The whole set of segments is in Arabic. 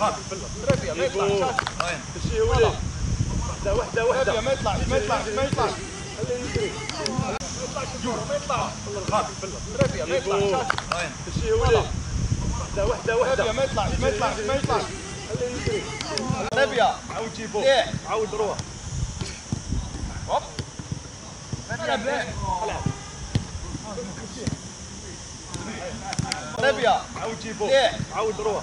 يطلع. مشي ولي وحدة وحدة. وحده ما يطلعش ما يطلعش ما يطلعش خليه يجري ما يطلعش ما يطلعش ربيع ما يطلعش مشي ولي وحدة وحدة. وحده ما يطلعش ما يطلعش ما يطلعش خليه يجري ربيع عاود جيبو عاود روح هوب. ربيع عاود جيبو عاود روح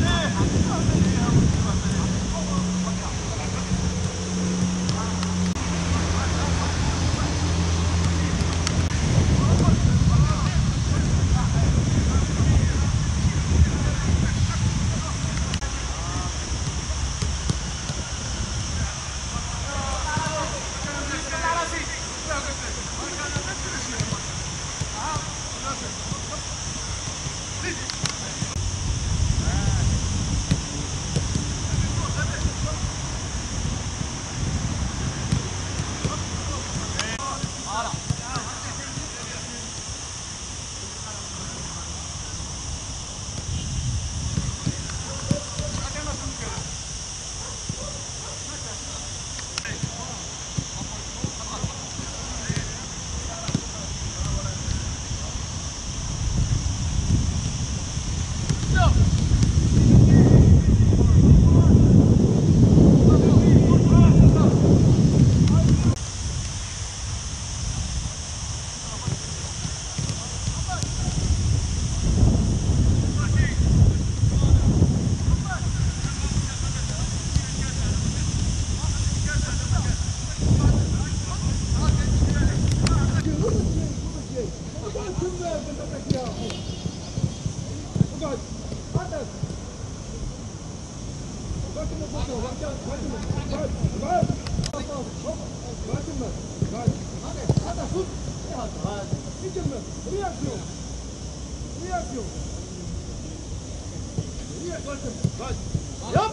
ね。Yap!